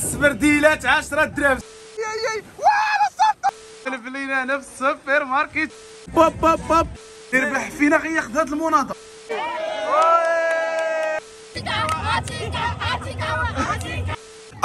سبرديلات 10 دراهم يا يا وأنا صرت الفلينا أنا في السوبر ماركت باب باب باب. يربح فينا غير ياخذ هاد المناضه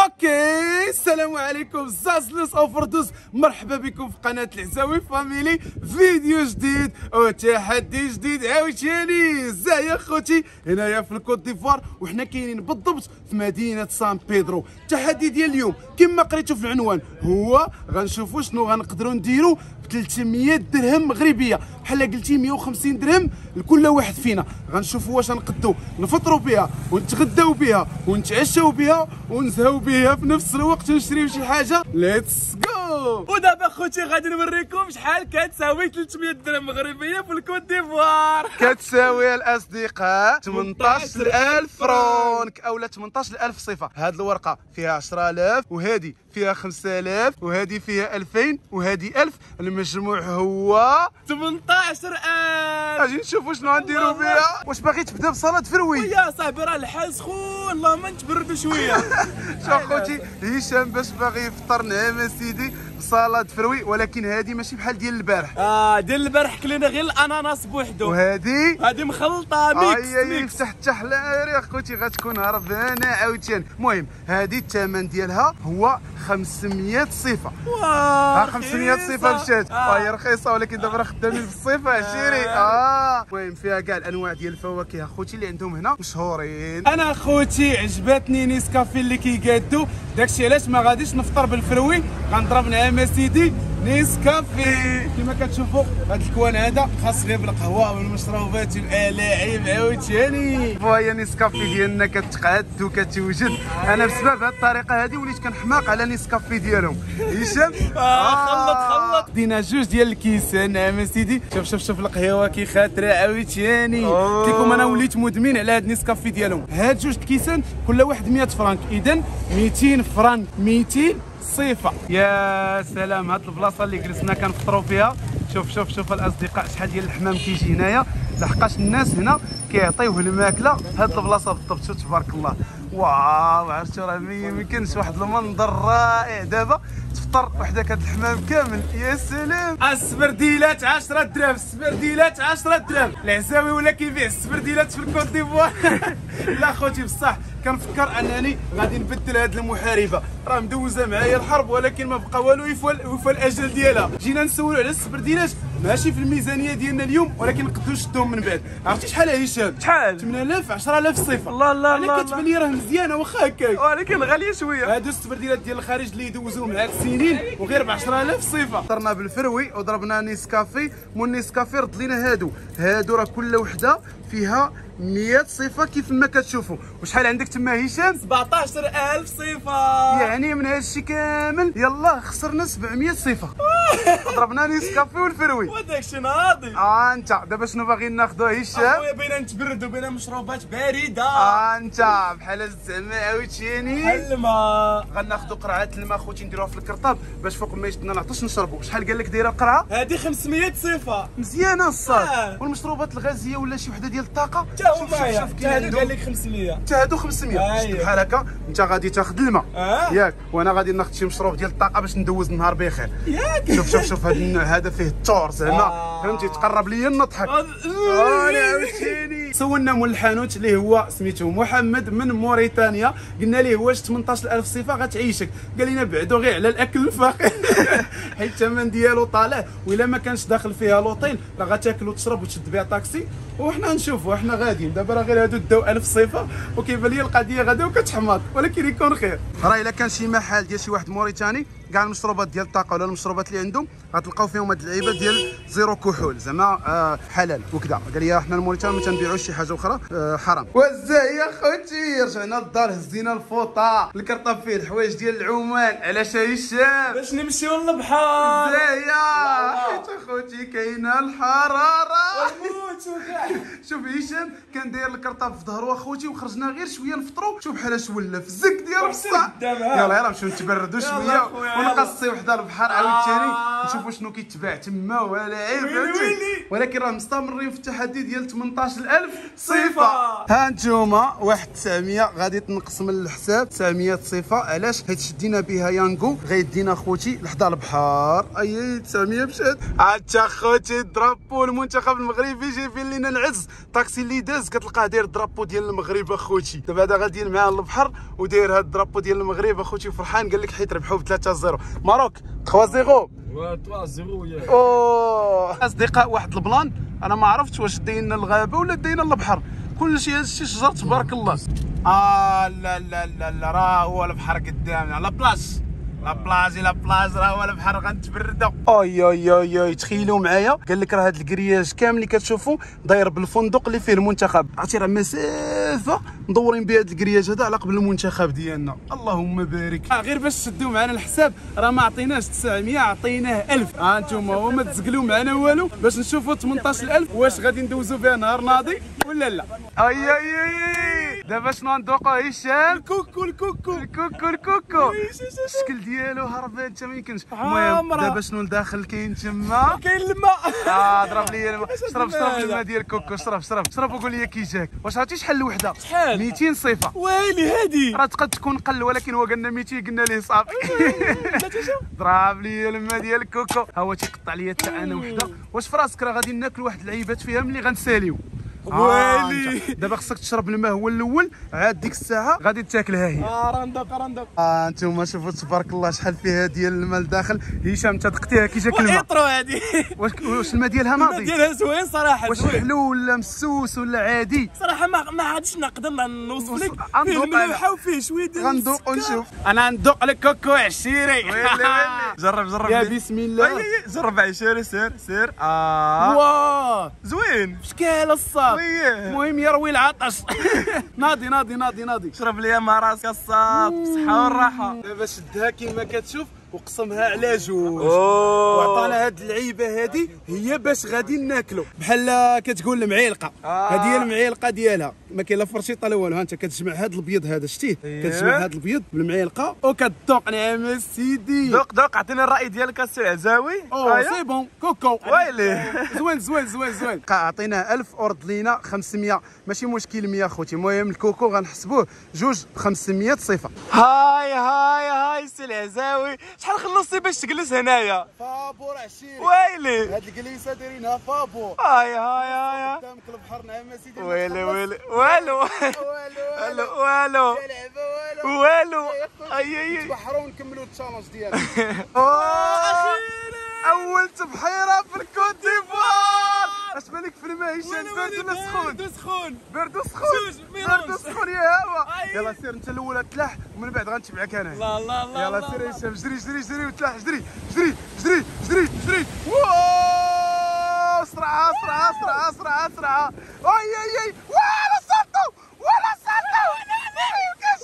أوكي السلام عليكم زازلس أو فردوس مرحبا بكم في قناة العزاوي فاميلي. فيديو جديد وتحدي جديد. عاوتاني إزاي خوتي هنايا في الكوت ديفوار وحنا كاينين بالضبط في مدينة سان بيدرو. التحدي ديال اليوم كما قريتوا في العنوان هو غنشوفوا شنو غنقدروا نديروا 300 درهم مغربية. بحال قلتي 150 درهم لكل واحد فينا. غنشوفوا واش نقدوا نفطروا بها ونتغداو بها ونتعشاو بها ونزهاو بها في نفس الوقت ونشريو شي حاجة. let's go ودابا خوتي غادي نوريكم شحال كتساوي 300 درهم مغربية في الكوت ديفوار. كتساوي الأصدقاء 18000 فرونك. اولا 18000 CFA. هاد الورقة فيها 10000 وهذه فيها 5000 وهذه فيها 2000 وهذه 1000 المجموع هو 18000 أجي نشوفوا شنو غنديروا بها واش باغي تبدا ب salade fruits؟ يا صاحبي راه الحال سخون اللهم نتبردوا شوية شوف خوتي هشام باش باغي يفطر نعم اسيدي ب salade fruits ولكن هذه ماشي بحال ديال البارح. آه ديال البارح كلينا غير الأناناس بوحدو. وهذه؟ هذه مخلطة mix أي mix حتى حلال يا خوتي غتكون هربانة عاوتاني المهم هذه الثمن ديالها هو 500 CFA. ها 500 CFA مشات آه. هي رخيصة ولكن دابا راه خدامين بال CFA عشيري آه. المهم فيها كاع الأنواع ديال الفواكه. خوتي اللي عندهم هنا مشهورين. أنا خوتي عجبتني نيسكافي اللي كيقادو. داكشي علاش ما غاديش نفطر بال fruits؟ غنضرب نعم اسيدي نيسكافي كما كتشوفوا هذا ال coin هذا خاص غير بالقهوة والمشروبات والالاعيب عاوتاني وهي نيسكافي ديالنا كتقاد وكتوجد. أنا بسبب هذه الطريقة هذه وليت كنحماق على نيسكافي ديالهم. هشام؟ آه، خلط، خلط. دينا جوج ديال الكيسان نعم سيدي. شوف شوف شوف القهوة كي خاطرة عاوتاني لكم أنا وليت مدمن على هاد نيسكافي ديالهم. هاد جوج الكيسان كل واحد 100 فرانك. اذا 200 فرانك. 200 CFA. يا سلام هاد البلاصة اللي جلسنا كنفطروا فيها. شوف شوف شوف الأصدقاء شحال ديال الحمام كيجي هنايا. لحقاش الناس هنا كيعطيوه الماكلة. هاد البلاصة بالضبط تبارك الله. واو عرفتوا راه ما يمكنش واحد المنظر رائع. دابا تفطر وحدك هاد الحمام كامل. يا سلام! السبرديلات 10 دراهم السبرديلات 10 دراهم العزاوي ولا كيبيع السبرديلات في الكوت ديفوار. لا خوتي بصح كنفكر أنني غادي نبدل هاد المحاربة. راه مدوزة معايا الحرب ولكن ما بقى والو يفوى الأجل ديالها. جينا نسولوا على السبرديلات ماشي في الميزانية ديالنا اليوم ولكن نقدروا نشدوهم من بعد. عرفتي شحال هشام؟ شحال؟ 8000 10000 صفة الله الله أنا الله كتبان لي راه مزيانة واخا هكاك. ولكن غالية شوية. هادو السبرديلات ديال الخارج اللي يدوزوا معاك سنين وغير ب 10000 صفه فطرنا بالفروي وضربنا نيسكافي مول نيسكافي رد لينا هادو. هادو راه كل وحدة فيها 100 صفة كيف ما كتشوفوا. وشحال عندك تما هشام؟ 17000 صفة. يعني من هادشي كامل يلا خسرنا 700 صفة. ضربنا نيسكافي والفروي. وداكشي ناضي. آه انت دابا شنو باغيين ناخذو هشام؟ أخويا بينا نتبردوا بينا مشروبات باردة. آه انت بحال الزعما عاوتاني. الماء غناخذوا قرعة الماء خوتي نديروها في الكرطاب. باش فوق ما يشدنا نعطوش نشربوا شحال قال لك دايرة القرعة؟ هذه 500 صفة. مزيانة الصاط. آه. والمشروبات الغازية ولا شي وحدة ديال الطاقة. تا هو شوف كاين عندهم قال لك 500 حتى هادو 500 أيوة. شفت بحال هكا. انت غادي تاخذ الماء. آه. ياك. وأنا غادي ناخذ شي مشروب ديال الطاقة باش ندوز النهار بخير. ياك. شوف شوف شوف هذا هذا فيه taureau زعما آه. فهمتي؟ تقرب ليا نضحك. آه. آه عاوتاني. سولنا مول الحانوت اللي هو سميتو محمد من موريتانيا. قلنا ليه واش 18000 صفة غتعيشك؟ قال لنا بعدو غير على الأكل الفقير حيت الثمن ديالو طالع. وإلا ما كانش داخل فيها لوطيل راه غتاكل وتشرب وتشد بها طاكسي. وحنا نشوفوا حنا غاديين. دابا راه غير هادو داو 1000 صفة. وكيبان لي القضية غدا وكتحماق ولكن يكون خير. راه إلا كان شي محل ديال شي واحد موريتاني كاع المشروبات ديال الطاقة ولا المشروبات اللي عندهم غتلقاو فيهم هاد اللعيبه ديال zéro كحول. زعما آه حلال وكذا قال لي حنا الموريتان ما تنبيعوش شي حاجة أخرى آه حرام. وازاي يا خوتي؟ رجعنا للدار هزينا الفوطة. الكرطاب فيه الحوايج ديال العمان. علاش هشام باش نمشيو للبحر إزاي حيت اخوتي كاينة الحرارة. شوف هشام كان داير الكرطه في ظهره اخوتي وخرجنا غير شوية نفطروا شوف بحال اش ولا في الزك ديالو بصح يلا يلا نمشيو نتبردوا شوية. ونقصي وحده البحر عاوتاني. نشوفوا شنو كيتباع تما ولا عيب. ولكن راه مستمرين في التحدي ديال 18000 صفة. ها انتوما واحد 900 غادي تنقص من الحساب. 900 صفة. علاش؟ حيت شدينا بها يانغو. غيدينا خوتي لحدا البحر أي 900 مشات عاد خوتي الدرابو المنتخب المغربي جايبين لنا العز. طاكسي اللي داز كتلقاه داير الدرابو ديال المغرب اخوتي دابا هذا غادي معاه البحر وداير هذا الدرابو ديال المغرب اخوتي فرحان. قال لك حيت ربحوا ب 3 0 Maroc 3 0 3 0 يا أوه. أصدقاء واحد البلان أنا ما عرفتش واش داينا الغابة ولا داينا البحر. كل شيء هادشي شجر تبارك الله. آه لا لا لا لا راه هو البحر قدامنا. la place. لا بلاصي la place راه هو البحر غنتبردوا اي اي اي اي تخيلوا معايا. قال لك راه هاد الكرياج كامل اللي كتشوفوا داير بالفندق اللي فيه المنتخب. عرفتي راه مسافه مدورين بهذا الكرياج هذا على قبل المنتخب ديالنا. اللهم بارك. آه، غير باش تشدوا معنا الحساب راه ما عطيناش 900 عطيناه 1000 ها أنتم هو ما تزقلوا معنا والو. باش نشوفوا 18000 واش غادي ندوزوا بها نهار ناضي ولا لا؟ أي أي أي دابا شنو ندوقو هشام الكوكو الكوكو. الكوكو الكوكو. الشكل ديالو هربان انت ما يمكنش. المهم عامرة. دابا شنو الداخل كاين تما. كاين الماء. آه ضرب لي الماء. شرب شرب؟ الماء ديال الكوكو. شرب شرب شرب وقول لي كي جاك. واش عرفتي شحال الوحده شحال؟ 200 صفة. ويلي هادي. راه تقد تكون قل ولكن هو قالنا 200 قلنا ليه صافي ضرب لي الماء ديال الكوكو. ها هو تيقطع لي حتى أنا وحدة. واش في راسك راه غادي ناكل واحد اللعيبات فيها ملي غنساليو؟ ويلي. أنت. دابا خصك تشرب الماء هو الأول. عاد ديك الساعة غادي تاكلها هي آه غندوق غندوق. آه أنتم شوفوا تبارك الله شحال فيها ديال الماء لداخل هشام انت دقتيها كي جاك الماء وإطرو هادي. واش واش الماء ديالها ناضي ديالها زوين صراحة واش حلو ولا مسوس ولا عادي؟ صراحة ما ما عادش نقدر نوصف لك. وص- فيه. الملوحه وفيه شوية ديال غندوق. ونشوف. أنا ندوق لك كوكو عشيري. ويلي ويلي. جرب جرب. يا. بسم الله. أي- أي- جرب عشيري سير سير. آه. واه زوين. شكال الصاد المهم يروي العطش ناضي ناضي ناضي ناضي شرب لي مع راسك الصاف بالصحه والراحة. دابا شدها كما كتشوف وقسمها على جوج. وعطانا هاد اللعيبه هادي هي باش غادي ناكلو. بحال كتقول المعيلقه آه. هذه هي المعيلقه ديالها. ما كاين لا فرشيطة لا والو. ها انت كتجمع هاد البيض هذا شتيه إيه. كتجمع هاد البيض بالمعيلقه وكتذوق نعم سيدي. دوق دوق عطيني الرأي ديالك السي عزاوي. oh c'est bon. كوكو. ويلي. زوين زوين زوين زوين. عطينا 1000 ورد لينا 500 ماشي مشكل 100 خوتي. المهم الكوكو غنحسبوه جوج ب 500 صفه هاي هاي هاي سي العزاوي. شحال خلصتي باش تجلس هنايا؟ فابور عشيري. ويلي. هاد الجليسة دايرينها فابور. هاي هاي هاي. قدامك البحر نعم سيدي ويلي ويلي. والو والو والو. والو. والو. أي أي. نتبحروا ونكملوا ال challenge ديالنا. أول تبحيرة في الكوت ديفوار. اش بالك في الماء هشام بارد ولا سخون. سخون. بارد جوج، وسخون. بارد وسخون يا هوا. يلا سير أنت الأول تلاح ومن بعد غنتبعك أنا. لا لا لا يلا لا، سير. هشام جري جري جري وتلاح جري جري جري جري جري. اسرع اسرع اسرع اسرع اسرع أي أي أي. ولا سالتو ولا سالتو ما يمكنش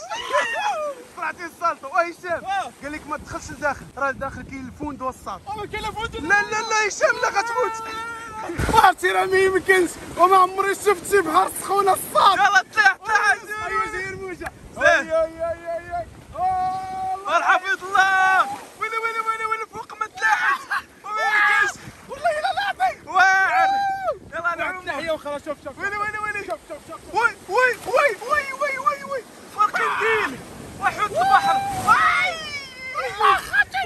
طلعتي السالتو وهشام واو. قال لك ما تدخلش لداخل. راه لداخل كاين ال fond الصاط أما كاين فوت لا لا لا هشام لا غتموت. ما يمكنش وما عمري شفت شي بحر سخونة الصاد. يلا طلع طلع اي آه، الحفيظ الله. ويلي ويلي ويلي ويلي فوق ما تلاحظ؟ وما يمكنش. والله إلا العظيم واعر. يلا نعوم تحية وخلاص شوف شوف ويلي ويلي ويلي شوف شوف شوف وي وي وي وي وي وي وي فاقين ديل وحوت البحر.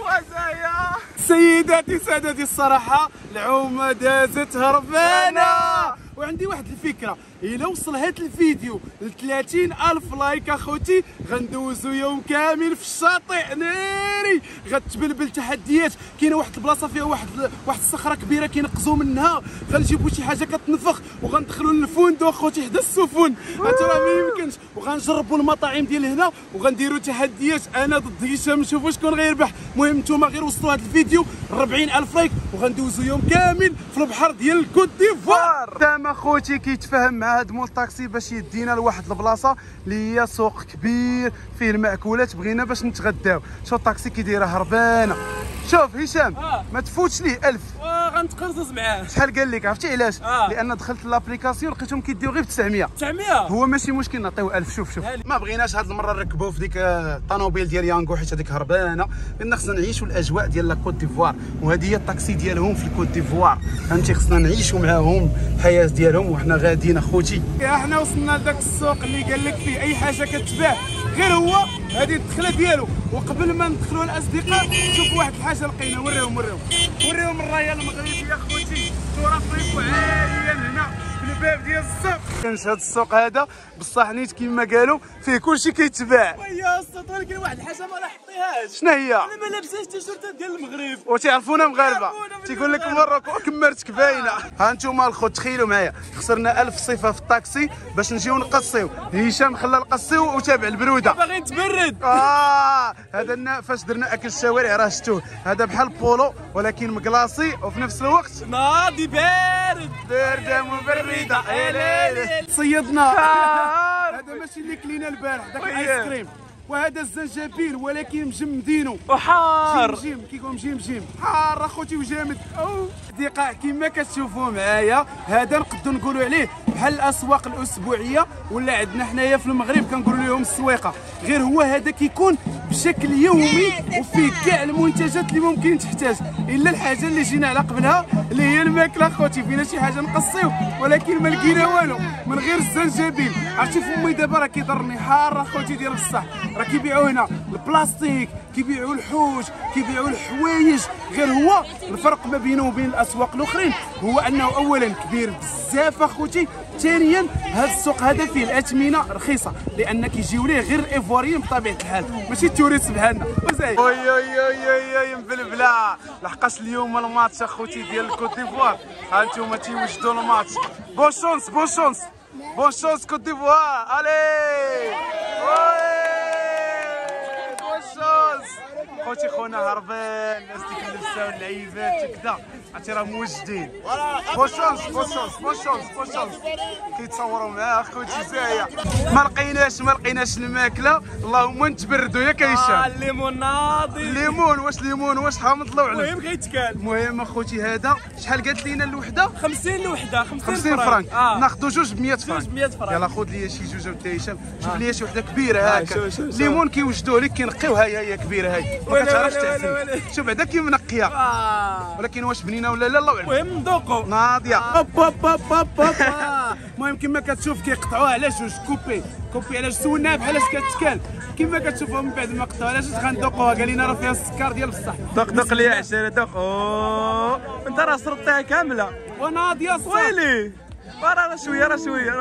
وزايا سيداتي سادتي الصراحة العومة دازت هربانة. وعندي واحد الفكرة إلا وصل هاد الفيديو ل 30 ألف لايك أخوتي غندوزو يوم كامل في الشاطئ ناري غتبلبل تحديات كاينة واحد البلاصة فيها واحد واحد الصخرة كبيرة كينقزو منها. غنجيبو شي حاجة كتنفخ وغندخلو للفندق أخوتي حدا السفن. هانت راه ما يمكنش. وغنجربوا المطاعم ديال هنا وغنديروا تحديات. أنا ضد هشام نشوفوا شكون غيربح. المهم نتوما غير وصلوا هذا الفيديو. 40 ألف لايك وغندوزو يوم كامل في البحر ديال الكوت ديفوار. تام اخوتي كيتفاهم مع هاد مول الطاكسي باش يدينا لواحد البلاصة اللي هي سوق كبير فيه المأكولات بغينا باش نتغداو. شوف الطاكسي كي دايره هربانة. شوف هشام آه. ما تفوتش ليه ألف. غنتقرصص معاه. شحال قال لك؟ عرفتي علاش؟ آه. لأن دخلت l'application لقيتهم كيديو غير ب 900 900 هو ماشي مشكل نعطيو 1000 شوف شوف. هالي. ما بغيناش هاد المرة نركبوا في ديك آه، الطوموبيل ديال يانغو حيت هذيك هربانة. لأن خصنا نعيشوا الأجواء ديال لا كوت ديفوار. وهذه هي الطاكسي ديالهم في الكوت ديفوار. فهمتي؟ خصنا نعيشوا معاهم الحياة ديالهم وحنا غاديين أخوتي. إحنا وصلنا لذاك السوق اللي قال لك فيه أي حاجة كتباع غير هو هذه الدخلة ديالو. وقبل ما ندخلوا الأصدقاء شوف واحد الحاجة لقينا. وريهم وريهم. وريهم الراية المغربية أخوتي. ترافيق عاليا هنا في الباب ديال السوق. كانش هذا السوق هذا بصح نيت كما قالوا فيه كلشي كيتباع. يا اسطى ولكن واحد الحاجة ما نحطيهاش شنو هي؟ أنا ما لابساش تيشيرتات ديال المغرب. وتعرفونا مغاربة. تيقول لك. مروكو كمرتك باينة. ها أنتم الخوت تخيلوا معايا. خسرنا 1000 صفة في الطاكسي باش نجيو نقصيو. هشام خلى القصيو وتابع البرودة. باغي نتبرد. آه هذا فاش درنا أكل الشوارع راه شفتوه هذا بحال بولو ولكن مقلاصي وفي نفس الوقت ناضي بارد. بارده مبرده. صيدنا. آه. هذا ماشي اللي كلينا البارح داك. الايس كريم. وهذا الزنجبيل ولكن مجمدينو وحار. جيم جيم كيقول جيم جيم. حار أخوتي وجامد. أو أصدقاء كما كتشوفوا معايا هذا نقدروا نقولوا عليه. بحال الأسواق الأسبوعية ولا عندنا حنايا في المغرب كنقولوا لهم السويقه غير هو هذا كيكون بشكل يومي وفيه كاع المنتجات اللي ممكن تحتاج. إلا الحاجة اللي جينا على قبلها اللي هي الماكلة أخوتي فينا شي حاجة نقصيو. ولكن ما لقينا والو من غير الزنجبيل عرفتي فمي دابا راه كيضرني حار أخوتي ديال بصح. راه كيبيعوا هنا البلاستيك كيبيعوا الحوش كيبيعوا الحوايج. غير هو الفرق ما بينه وبين الأسواق الأخرين هو أنه اولا كبير بزاف أخوتي. ثانيا هذا السوق هذا فيه الاثمنه رخيصة لأن كيجيو ليه غير الايفواريين بطبيعة الحال. ماشي ال touristes بحالنا وزايد وي وي وي وي مبلبلة. لحقاش اليوم الماتش أخوتي ديال الكوت ديفوار. ها أنتم تيوجدوا الماتش. bonne chance bonne chance bonne chance كوت ديفوار. الي bonne chance خوتي خونا هربان الناس ديك اللبسه واللعيبات كدا. عرفتي راه موجدين. bonne chance bonne chance bonne chance bonne chance كيتصوروا معاه اخوتي زايا ما لقيناش ما لقيناش الماكلة. اللهم نتبردوا ياك آه هشام الليمون ناضي. ليمون واش ليمون واش حامض الله اعلم المهم غيتكال المهم اخوتي هذا شحال قالت لينا الوحدة؟ 50 الوحده 50 50 francs آه. ناخذوا جوج ب 100 francs ب 100 francs. يلا خذ لي شي جوج انت هشام شوف لي شي وحدة كبيرة آه، هكا شوف، شوف، شوف. ليمون كيوجدوه لك كينقيوها هي هي كبيرة هاي. ما كتعرفش ولا. شوف بعدا كي منقيه آه. ولكن واش بنينه ولا لا الله اعلم المهم ندوقو ناضية. هوب هوب هوب هوب هوب المهم كما كتشوف كيقطعوها على جوج coupé. coupé على جوج سولناها بحال اش كتكال كما كتشوفوا من بعد ما قطعوها على جوج غندوقوها قال لنا راه فيها السكر ديال بصح. دوق دوق لي عشيرة دوق أنت راه صرتها كاملة. وناضية صافي ويلي. راه راه شوية راه شوية.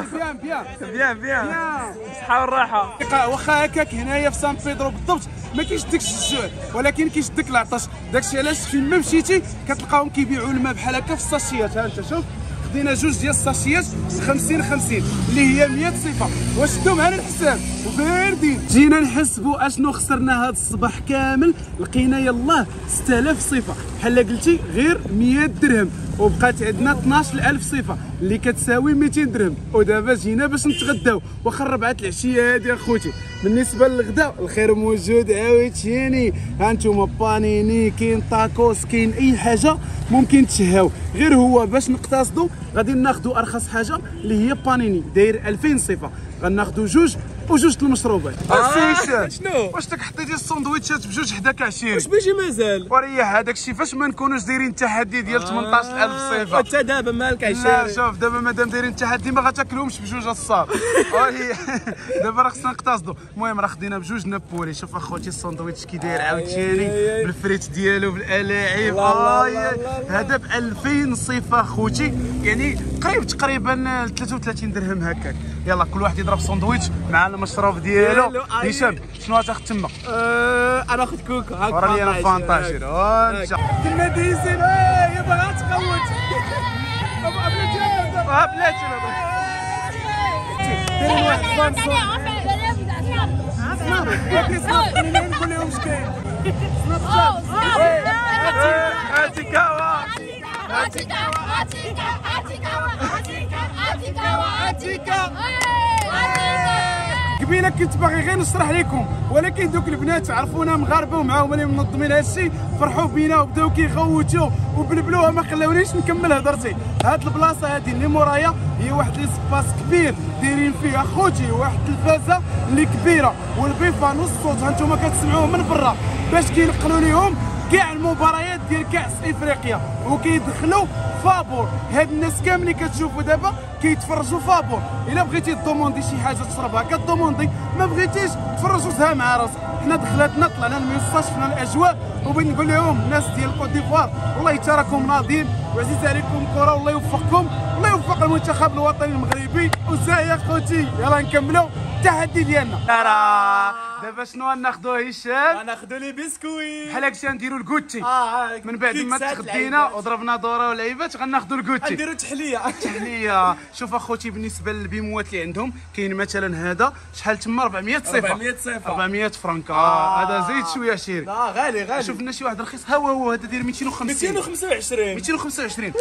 bien bien. bien bien. bien. الصحه والراحة. واخا هكاك هنايا في سان بيدرو بالضبط. ما كيشدكش الجوع. ولكن كيشدك العطش. داكشي علاش فين ما مشيتي كتلقاهم كيبيعوا الماء بحال هكا في الساشيات. ها انت شوف. خدينا جوج ديال الساشيات 50 50 اللي هي 100 صفة. وشدوا معنا الحساب؟ وباردين جينا نحسبوا أشنو خسرنا هذا الصباح كامل لقينا يلاه 6000 صفة. بحال قلتي غير 100 درهم. وبقات عندنا 12000 صفة اللي كتساوي 200 درهم. ودابا جينا باش نتغداو. واخا ربعه العشية هادي أخوتي. بالنسبة للغدا الخير موجود. عاوتاني. ها أنتم بانيني كاين طاكوس كاين أي حاجة ممكن تشهاو. غير هو باش نقتصدوا غادي ناخذوا أرخص حاجة اللي هي بانيني. داير 2000 سيفا. غناخذوا جوج وجوج المشروبات. آه، شنو؟ واش داك حطيتي السندويتشات بجوج حداك 20 واش باجي مازال؟ وريح هذاك الشيء فاش ما نكونوش دايرين تحدي ديال 18000 سيفا انت دابا مالك لا عشيرة شوف دابا مادام دايرين التحدي ما غتاكلهمش بجوج الصار وهي دابا راه خصنا نقتصدوا المهم راه خدينا بجوج نابولي. شوف أخوتي الساندويتش كي داير عاوتاني. بالفريت ديالو بالألاعيب. الله. هذا ب 2000 صفه أخوتي. يعني قريب تقريبا 33 درهم هكاك. يلا كل واحد يضرب ساندويتش مع المشروب ديالو. هشام شنو غتاخذ تما؟ آه، أنا اخذ كوكا هاك ورا لي أنا فانتا فانتاشير وانت كنا دايزين آه يبغى تقوت. أبو بلاتي آه، بلاتي واحد سبونسور منين نقول لهم اش كاين هاتي كاوا قبيلة كنت باغي غير نشرح لكم ولكن دوك البنات عرفونا مغاربة ومعاهم اللي منظمين هادشي فرحوا بينا وبداو كيغوتوا وبلبلوها ما خلاونيش نكمل هضرتي. هاد البلاصة هادي اللي مورايا هي واحد l'espace كبير دايرين فيه اخوتي واحد التلفازه اللي كبيرة والبيفال والصوت هانتوما كتسمعوه من برا باش كينقلوا ليهم كاع المباريات ديال كاس إفريقيا. وكيدخلوا فابور. هاد الناس كاملين كتشوفوا دابا كيتفرجوا فابور. إلا بغيتي demander شي حاجة تشربها ك demander ما بغيتيش تفرجوا فيها مع راسك. حنا دخلاتنا طلعنا ال message شفنا الأجواء. وبغيت نقول لهم الناس ديال كوت ديفوار والله حتى راكم ناضيين وعزيز عليكم الكره والله يوفقكم. الله يوفق المنتخب الوطني المغربي. وصافي اخوتي يلا نكملوا التحدي ديالنا. دابا شنو غناخذوا هشام؟ غناخذوا لي بسكويت. بحال هكشي نديروا ال goûter. آه من بعد ما تغدينا وضربنا دورة ولعيبات غناخذوا ال goûter. نديروا تحلية. تحلية. شوف اخوتي بالنسبة للبيموات اللي عندهم كاين مثلا هذا شحال تما؟ 400 صفر. 400 صفر. 400 فرنك آه. هذا زيد شوية عشيري لا غالي غالي. شفنا شي واحد رخيص. ها هو هو هذا داير 250 225 225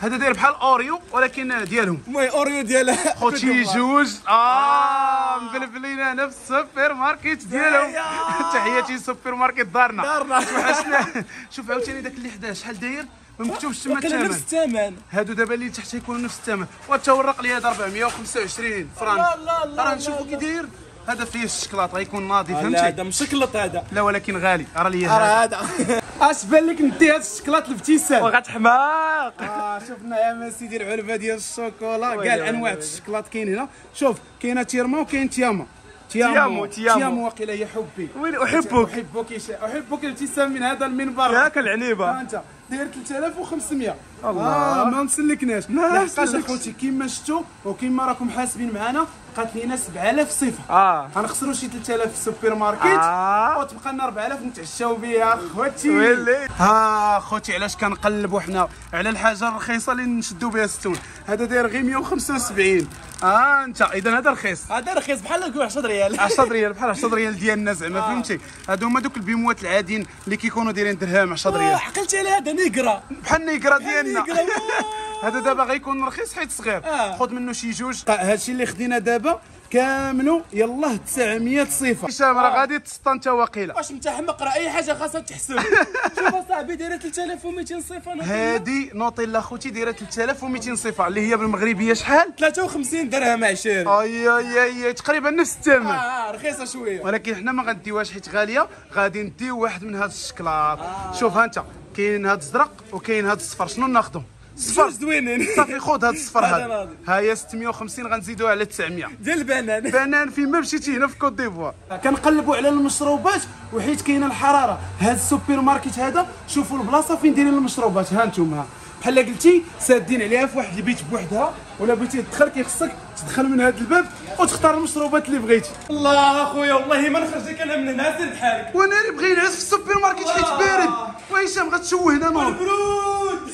هذا داير بحال أوريو ولكن ديالهم. المهم أوريو ديالها. خوتي جوج. آه مبلبلين نفس السوبر ماركت. ديالهم. تحياتي سوبر ماركت دارنا. دارنا. وحشنا شوف عاوتاني داك اللي حداه شحال داير؟ ما مكتوبش تما الثمن. نفس الثمن. هادو دابا اللي تحت يكونوا نفس الثمن. وتورق لي هذا 425 فرنك لا، لا، لا، راه نشوفوا. كي داير هذا فيه الشكلاط غيكون ناضي لا فهمتي؟ هذا مشكلط هذا. لا ولكن غالي. راه لي راه هذا. هذا. اش بان لك ندي هذا الشكلاط الابتسام وغتحماق. آه شفنا يا ماسي ديال العلبه ديال الشوكولا. كاع ويلي. الشكلاط كاين هنا. شوف كاينة تيرما وكاين تياما. تيامو، تيامو. واقيلا هي حبي ويلي أحبك. أحبك يا شا- أحبك الابتسام من هذا المنبر ياك ها العنيبه انت داير 3500 الله. آه ما نسلكناش ما لحقاش. أخوتي كيما شفتوا وكيما راكم حاسبين معنا بقات لينا 7000 CFA. آه. غنخسروا شي 3000 في السوبر ماركت آه. وتبقى لنا 4000 نتعشاو بها خوتي. ويلي. ها خوتي علاش كنقلبوا حنا؟ على الحاجة الرخيصة اللي نشدوا بها الستون. هذا داير غير 175 آه انت إذا هذا رخيص. هذا رخيص بحال نقول 10 ريال. 10 ريال بحال 10 ريال ديالنا زعما فهمتي؟ هادو هما دوك البيموات العاديين اللي كيكونوا دايرين درهم 10 آه، ريال. عقلتي على هذا نيقرا بحال النيكرا ديالنا. هذا دابا غيكون رخيص حيت صغير. آه. خذ منه شي جوج. هادشي اللي خدينا دابا كاملو يلاه 900 CFA هشام راه غادي تسطى انت واقيلا. واش انت حمق راه أي حاجة خاصها تحسب. شوف اصاحبي دايرة 3200 CFA هادي نوطيلا خوتي دايرة 3200 CFA اللي هي بالمغربية شحال؟ 53 درهم 20 أي أي أي تقريبا نفس الثمن. آه رخيصة شوية. ولكن حنا ما غنديوهاش حيت غالية غادي نديو واحد من هاد الشكلاط. شوف ها انت كاين هاد الزرق وكاين هاد الصفر شنو ناخذو جوج زوينين. صافي خذ هاد الصفر هذا هذا. ها هي 650 غنزيدوها على 900 ديال البنان. بنان فين؟ ما مشيتي هنا في كوت ديفوار. كنقلبوا على المشروبات وحيت كاينة الحرارة. هذا السوبر ماركت هذا شوفوا البلاصة فين دايرين المشروبات. ها أنتم بحال قلتي سادين عليها في واحد البيت بوحدها. ولا بغيتي تدخل كيخصك تدخل من هذا الباب وتختار المشروبات اللي بغيتي. الله اخويا والله ما نخرج لك أنا من هنا سير بحالك. وأنا اللي بغي نعس في السوبر ماركت حيت بارد. وهشام غتشوهنا نوض.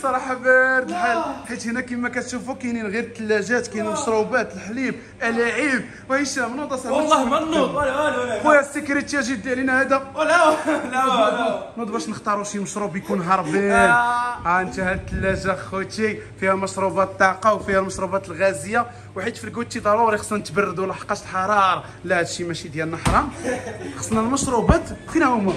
برود صراحة بارد الحال حيت هنا كما كتشوفوا كاينين غير الثلاجات كاينين مشروبات الحليب الاعيب وهشام نوض اصاحبي والله ما نوض. ولا ولا ولا خويا ال sécurité جاي علينا هذا. لا لا نوض باش نختاروا شي مشروب يكون هربين ها انت هاد الثلاجه خوتي فيها مشروبات الطاقه وفيها المشروبات الغازية. وحيت في ال goûter ضروري خصنا نتبردوا لحقاش الحرارة. لا هادشي ماشي ديالنا حرام. خصنا المشروبات فين هما.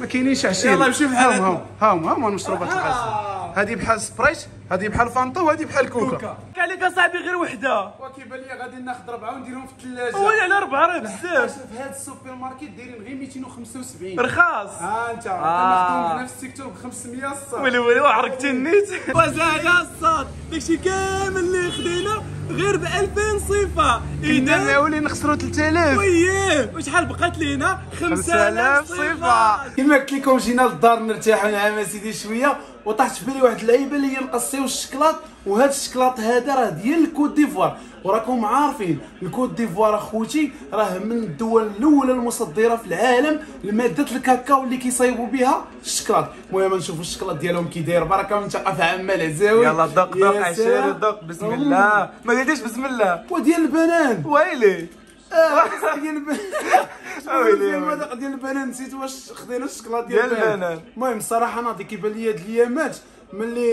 ما كاينينش عشير يلا نمشيو بحال هاهم هاهم هاهم المشروبات الغازية. هذه بحال سبرايت هذه بحال فانتا وهذه بحال كوكا. قال لك أصاحبي غير وحدة. وكيبان لي غادي ناخذ ربعه ونديرهم في الثلاجة. ولا على اربعه راه بزاف. في هذا السوبر ماركت دايرين غير 275 رخاص. ها أنت آه. كنخدموا في نفس ال secteur ب 500 الصاط ويلي ويلي وعرقتي النيت وزاد الصاد. داكشي كامل اللي خدينا غير ب 2000 CFA. كنا اذا معولين نخسروا 3000 وياه وشحال بقات لينا؟ 5000 CFA. كما قلت لكم جينا للدار نرتاحوا مع سيدي شوية. وطاحت في بالي واحد اللعيبة اللي هي نقصيو الشكلاط وهذا الشكلاط هذا راه ديال الكوت ديفوار. وراكم عارفين الكوت ديفوار أخوتي راه من الدول الأولى المصدرة في العالم لمادة الكاكاو اللي كيصايبوا بها الشكلاط. المهم نشوفوا الشكلاط ديالهم كي داير بركه من ثقافه عامه العزاوي يلا دق دق عشيري سلام. دق بسم الله. ما قلتيش بسم الله. وديال البنان. ويلي. ديال المهم ويلي. هذا ديال البنان نسيت واش خدينا الشكلاط ديال ديال البنان. المهم الصراحة ناضي كيبان لي هاد الأيامات ملي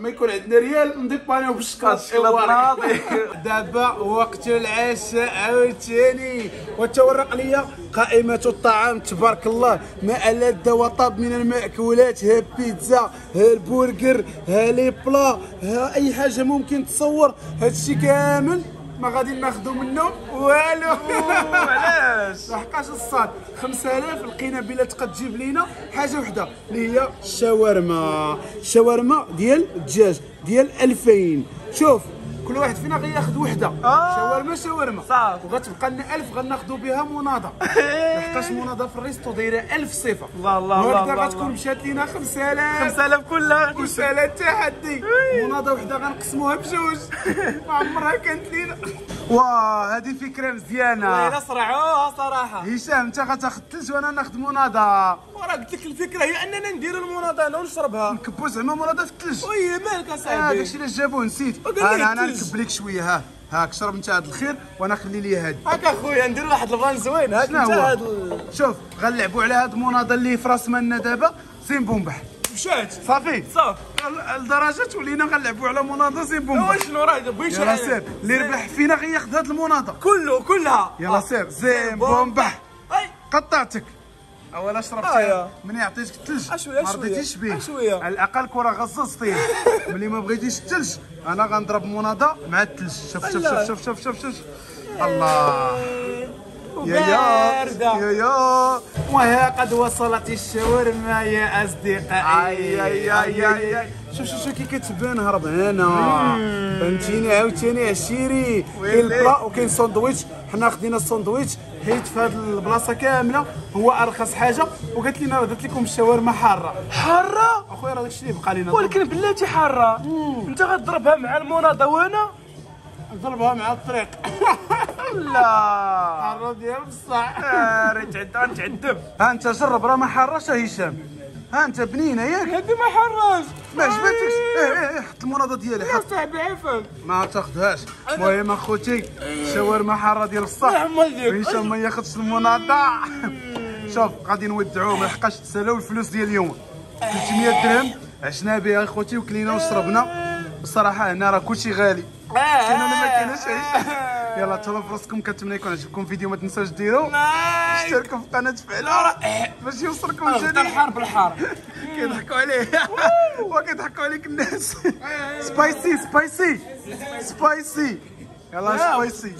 ما يكون عندنا ريال نديبانيو بالشكلاط الشكلاط ناضي. دابا وقت العشاء عاوتاني. وتورق لي قائمة الطعام تبارك الله. ما ألذ وطاب من المأكولات ها بيتزا ها البرجر ها les plats ها أي حاجة ممكن تصور. هادشي كامل. ما غادي ناخذو منه والو. علاش؟ لحقاش الصاد. 5000 لقينا بلا تقد تجيب لينا حاجة وحدة اللي هي الشاورما شاورما ديال الدجاج ديال 2000 شوف كل واحد فينا غياخذ وحده. آه. شاورما شاورما. صافي. وغتبقى لنا 1000 غناخذوا بها مناضه لحقاش مناضه في الريستو دايرة 1000 صفة. الله الله الله وهكذا غتكون. مشات لينا 5000 5000 كلها. وسالة تحدي. مناضة وحدة غنقسموها بجوج. ما عمرها كانت لينا. واه هذه فكرة مزيانة. والله صرعوها صراحة. هشام انت غتاخذ ثلج وأنا ناخذ مناضة وراه قلت لك الفكرة هي أننا نديروا المناضله ونشربها. نكبو زعما مناضة في الثلج وي مالك اصاحبي داكشي اللي جابوه نسيت. أنا أنا. نكب لك شوية ها. هاك شرب انت هاد الخير وأنا خلي لي هاد. هاكا خويا ندير واحد الفان زوين. هاك انت هاد ال- شوف غنلعبوا على هاد المناضة اللي في راس مالنا دابا زين بومبح مشات. صافي. صافي. لدرجة ولينا غنلعبوا على مناضة زين بومبح هو شنو راه؟ بغيت يلا سير اللي ربح فينا غياخذ هاد المناضة كله كلها. يلا سير زين بومبح أي. قطعتك. اولا شربت آه. من يعطيك الثلج ما. رضيتيش به. على الأقل كرة غززتيه ملي ما بغيتيش الثلج أنا غنضرب مناضة مع الثلج شوف شوف. شوف شوف شوف شوف شوف الله وباردة. يا يا. وها قد وصلت الشاورما يا أي أي أي أي شوف شوف شوف كي كتبان هربانه فهمتيني؟ عاوتاني عشيري كاين. ال plat وكاين ساندويتش حنا خدينا الساندويتش. حيت في هاد البلاصة كاملة هو أرخص حاجة. وقالت لنا راه درت لكم الشاورما حارة. حارة؟ أخويا راه داكشي اللي بقى لنا ولكن بلاتي حارة. أنت غتضربها مع المونادة وأنا؟ ضربها مع الطريق. لا. حاره ديال بصح راه تعد غنتعذب ها أنت جرب راه ما حراش يا هشام. ها أنت بنينة ياك. هادي ما حراش ما عجبتكش. إيه. إيه حط المناضه ديالي حط. صاحبي عفاك. ما تاخذهاش المهم أخوتي شاورما حارة ديال ديالك. هشام ما ياخذش المناضه شوف غادي نودعوه ما لحقاش تسالاو الفلوس ديال اليوم. 300 درهم عشنا بها أخوتي وكلينا وشربنا. بصراحة هنا راه كلشي غالي. كاين ولا ما كاينش عشيري يلا تهلاو في راسكم كنتمنى يكون عجبكم الفيديو ما تنساوش ديروا اشتركوا في قناه فعلا باش يوصلكم الجديد الحار بالحار كيضحكوا عليه وكيضحكوا عليك الناس spicy spicy spicy يلا spicy